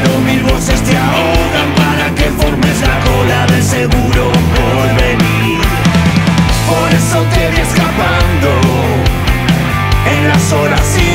Pero mil voces te ahogan para que formes la cola del seguro por venir. Por eso te vi escapando en las horas y